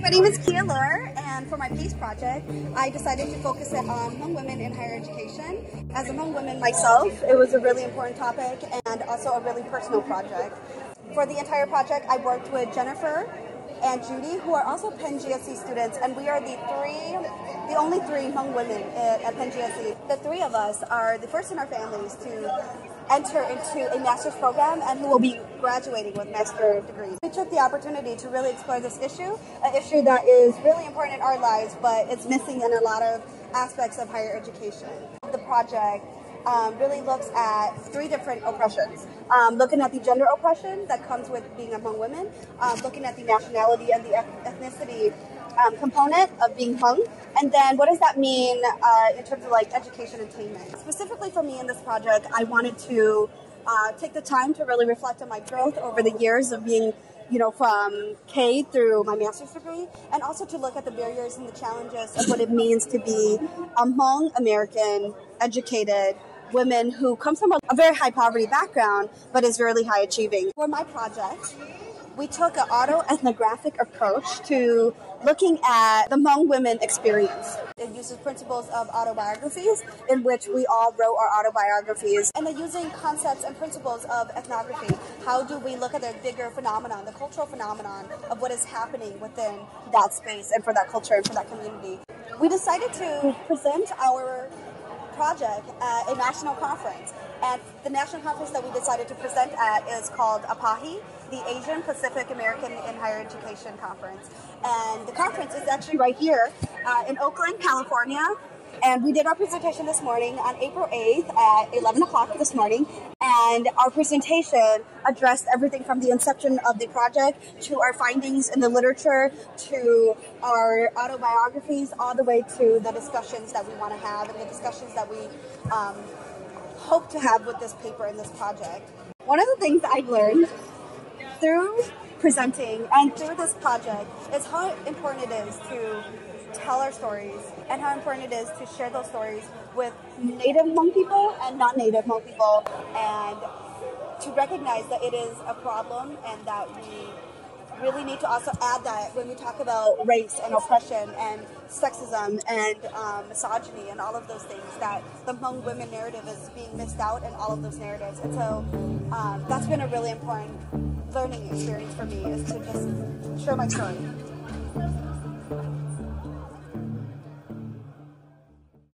my name is Kia Lor, and for my PACE project, I decided to focus it on Hmong women in higher education. As a Hmong woman myself, it was a really important topic and also a really personal project. For the entire project, I worked with Jennifer and Judy, who are also Penn GSE students, and we are the three, the only three Hmong women at, at Penn GSE. The three of us are the first in our families to enter into a master's program and who will be graduating with master degrees. We took the opportunity to really explore this issue, an issue that is really important in our lives, but it's missing in a lot of aspects of higher education. The project um, really looks at three different oppressions. Um, looking at the gender oppression that comes with being a Hmong women, um, looking at the nationality and the ethnicity um, component of being Hmong, and then what does that mean uh, in terms of like education attainment? Specifically for me in this project, I wanted to uh, take the time to really reflect on my growth over the years of being you know, from K through my master's degree, and also to look at the barriers and the challenges of what it means to be a Hmong American educated women who come from a, very high poverty background, but is really high achieving. For my project, we took an autoethnographic approach to looking at the Hmong women experience. It uses principles of autobiographies, in which we all wrote our autobiographies, and then using concepts and principles of ethnography. How do we look at the bigger phenomenon, the cultural phenomenon of what is happening within that space and for that culture and for that community? We decided to present our project at a national conference. And the national conference that we decided to present at is called APAHE, the Asian Pacific American in Higher Education Conference. And the conference is actually right here uh, in Oakland, California. And we did our presentation this morning on April 8th at 11 o'clock this morning. And our presentation addressed everything from the inception of the project to our findings in the literature to our autobiographies, all the way to the discussions that we want to have and the discussions that we um, hope to have with this paper and this project. One of the things I've learned through presenting and through this project is how important it is to tell our stories and how important it is to share those stories with native Hmong people and non-native Hmong people and to recognize that it is a problem and that we really need to also add that when we talk about race and oppression and sexism and um, misogyny and all of those things, that the Hmong women narrative is being missed out in all of those narratives. And so um, that's been a really important learning experience for me is to just share my story.